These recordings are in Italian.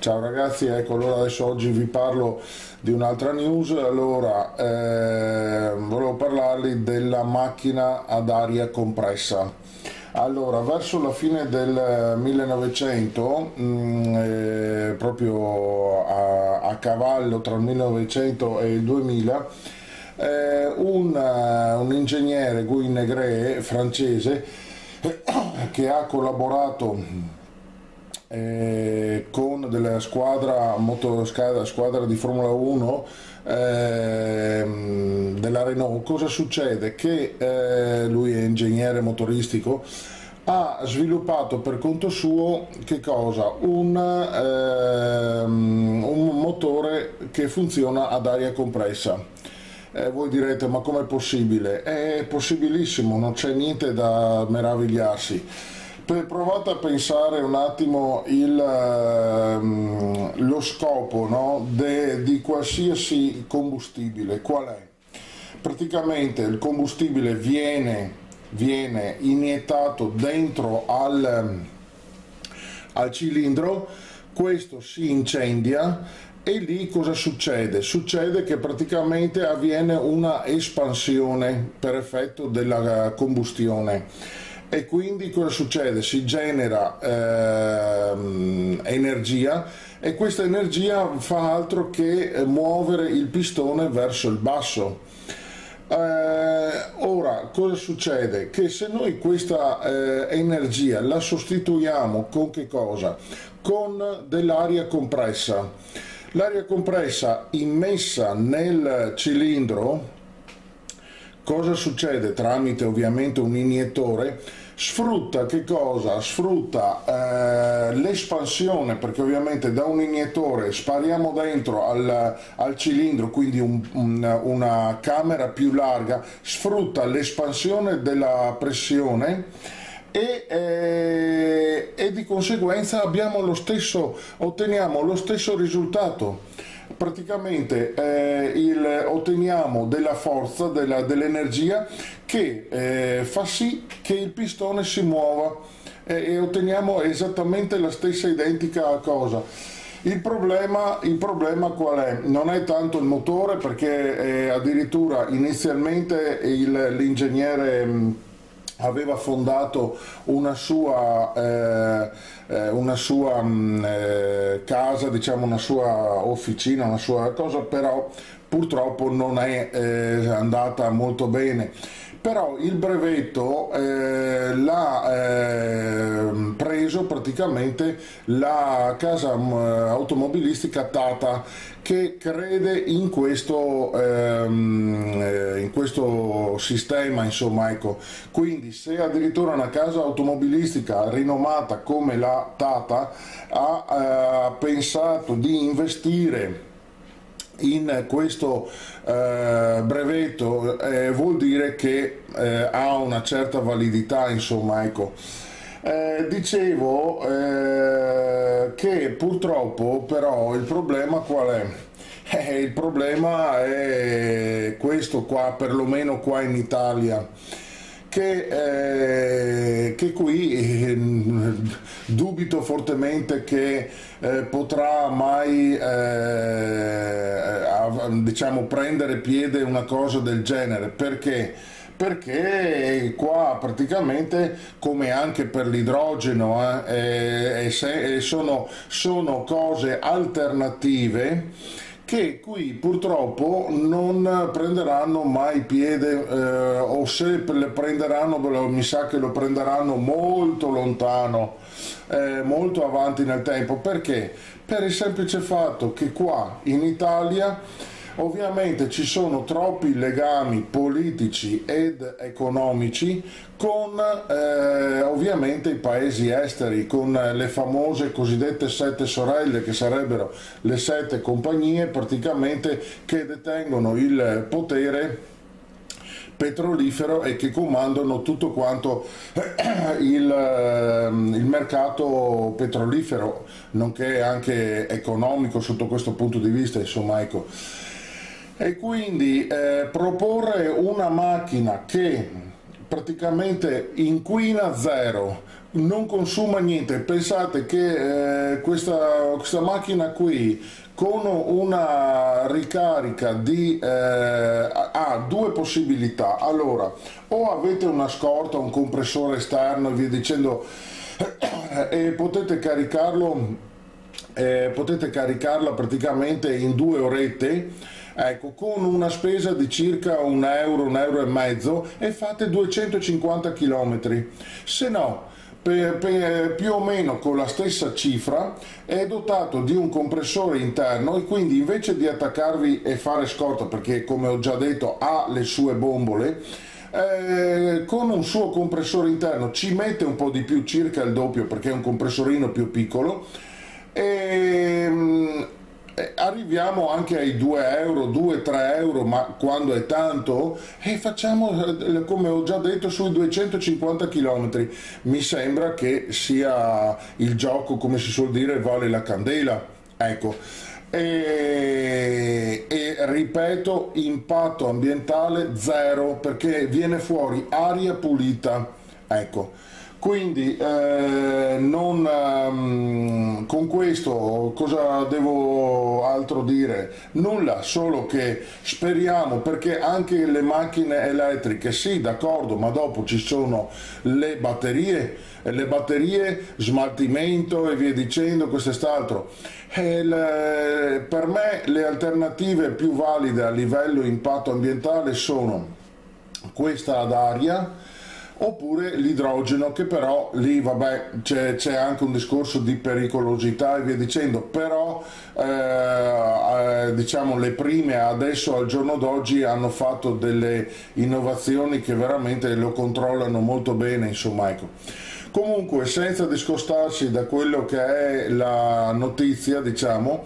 Ciao ragazzi, ecco allora adesso oggi vi parlo di un'altra news, allora eh, volevo parlarvi della macchina ad aria compressa. Allora, verso la fine del 1900, mh, mm, eh, proprio a, a, cavallo tra il 1900 e il 2000, eh, un, uh, un ingegnere Guy Negret francese che ha collaborato eh, con della squadra, moto, squadra di Formula 1 eh, della Renault, cosa succede? Che eh, lui è ingegnere motoristico, ha sviluppato per conto suo che cosa? Un, ehm, un motore che funziona ad aria compressa. Eh, voi direte ma com'è possibile? È possibilissimo, non c'è niente da meravigliarsi provate a pensare un attimo il, ehm, lo scopo no, de, di qualsiasi combustibile, qual è? Praticamente il combustibile viene, viene iniettato dentro al, al cilindro, questo si incendia e lì cosa succede? Succede che praticamente avviene una espansione per effetto della combustione e quindi cosa succede? Si genera ehm, energia e questa energia fa altro che eh, muovere il pistone verso il basso. Eh, ora, cosa succede? Che se noi questa eh, energia la sostituiamo con che cosa? Con dell'aria compressa. L'aria compressa immessa nel cilindro Cosa succede tramite ovviamente un iniettore? Sfrutta che cosa? Sfrutta eh, l'espansione perché ovviamente da un iniettore spariamo dentro al, al cilindro, quindi un, un, una camera più larga, sfrutta l'espansione della pressione e, eh, e, di conseguenza lo stesso, otteniamo lo stesso risultato praticamente eh, il, otteniamo della forza, dell'energia che eh, fa sì che il pistone si muova eh, e otteniamo esattamente la stessa identica cosa. Il problema, il problema, qual è? Non è tanto il motore perché eh, addirittura inizialmente l'ingegnere aveva fondato una sua, eh, eh, una sua mh, mm, eh, casa, diciamo una sua officina, una sua cosa, però purtroppo non è eh, andata molto bene però il brevetto eh, l'ha eh, preso praticamente la casa mm, automobilistica Tata che crede in questo, ehm, eh, in questo sistema insomma ecco. Quindi se addirittura una casa automobilistica rinomata come la Tata ha eh, pensato di investire in questo eh, brevetto eh, vuol dire che eh, ha una certa validità insomma ecco eh, dicevo eh, che purtroppo però il problema qual è? Eh, il problema è questo qua perlomeno qua in Italia che, eh, che qui eh, dubito fortemente che eh, potrà mai diciamo, prendere piede una cosa del genere perché perché qua praticamente come anche per l'idrogeno eh, eh, sono, sono cose alternative che qui purtroppo non prenderanno mai piede eh, o se le prenderanno mi sa che lo prenderanno molto lontano, eh, molto avanti nel tempo. Perché? Per il semplice fatto che qua in Italia Ovviamente ci sono troppi legami politici ed economici con eh, ovviamente i paesi esteri, con le famose cosiddette sette sorelle che sarebbero le sette compagnie praticamente che detengono il potere petrolifero e che comandano tutto quanto il, ehm, il, mercato petrolifero, nonché anche economico sotto questo punto di vista, insomma ecco e quindi eh, proporre una macchina che praticamente inquina zero non consuma niente, pensate che eh, questa, questa macchina qui con una ricarica di eh, ha due possibilità. Allora o avete una scorta un compressore esterno e via dicendo e potete caricarlo eh, potete caricarla praticamente in due orette ecco, con una spesa di circa un euro, un euro e mezzo e fate 250 km. Se no, per, per, più o meno con la stessa cifra è dotato di un compressore interno e quindi invece di attaccarvi e fare scorta perché come ho già detto ha le sue bombole eh, con un suo compressore interno ci mette un po' di più circa il doppio perché è un compressorino più piccolo e mm, eh, arriviamo anche ai 2 euro, 2-3 euro, ma quando è tanto, e facciamo, eh, come ho già detto, sui 250 km. Mi sembra che sia il gioco, come si suol dire, vale la candela. Ecco. E, e, ripeto impatto ambientale zero perché viene fuori aria pulita ecco quindi eh, non, um, con questo cosa devo altro dire? Nulla, solo che speriamo perché anche le macchine elettriche, sì d'accordo, ma dopo ci sono le batterie, le batterie, smaltimento e via dicendo, questo quest'altro. per me le alternative più valide a livello impatto ambientale sono questa ad aria, oppure l'idrogeno che però lì vabbè c'è, anche un discorso di pericolosità e via dicendo. Però eh, eh, diciamo le prime adesso al giorno d'oggi hanno fatto delle innovazioni che veramente lo controllano molto bene insomma ecco. Comunque senza discostarsi da quello che è la notizia diciamo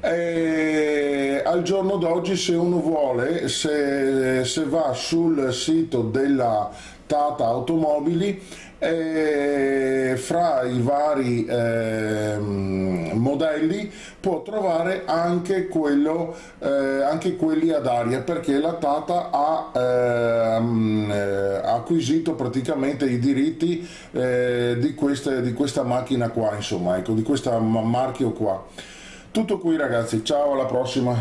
eh, al giorno d'oggi se uno vuole se, se va sul sito della Tata Automobili e fra i vari eh, modelli può trovare anche, quello, eh, anche quelli ad aria perché la Tata ha ehm, eh, acquisito praticamente i diritti eh, di, queste, di, questa macchina qua insomma ecco di questo marchio qua tutto qui ragazzi. Ciao alla prossima